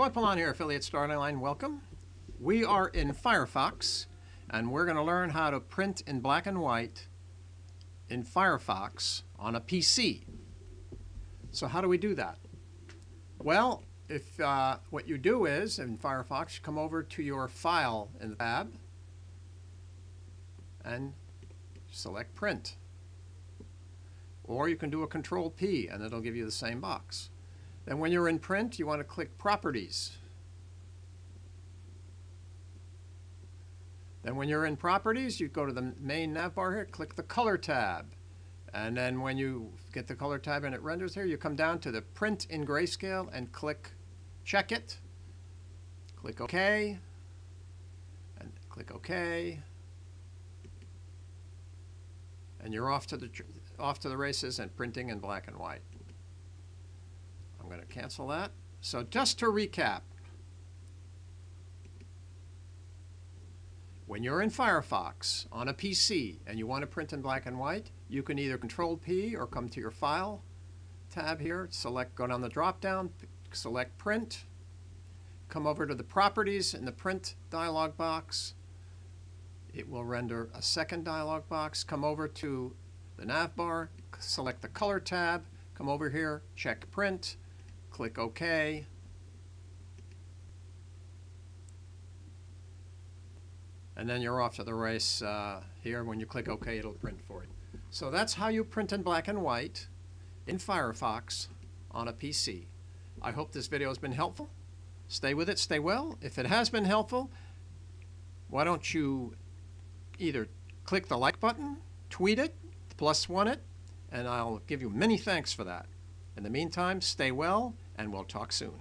Claude Pelanne here, Affiliate Starting Line. Welcome. We are in Firefox, and we're going to learn how to print in black and white in Firefox on a PC. So how do we do that? Well, if uh, what you do is in Firefox, you come over to your File in the tab and select Print. Or you can do a Control P and it'll give you the same box. Then when you're in print, you want to click Properties. Then when you're in Properties, you go to the main navbar here, click the Color tab. And then when you get the Color tab and it renders here, you come down to the Print in Grayscale and click Check It. Click OK. And click OK. And you're off to the off to the races and printing in black and white. I'm going to cancel that. So just to recap, when you're in Firefox on a PC and you want to print in black and white, you can either Control P or come to your File tab here, select, go down the drop down, select Print, come over to the Properties in the Print dialog box. It will render a second dialog box. Come over to the nav bar, select the Color tab, come over here, check Print, click OK. And then you're off to the race uh, here. When you click OK, it'll print for you. So that's how you print in black and white in Firefox on a PC. I hope this video has been helpful. Stay with it, stay well. If it has been helpful, why don't you either click the like button, tweet it, plus one it, and I'll give you many thanks for that. In the meantime, stay well, and we'll talk soon.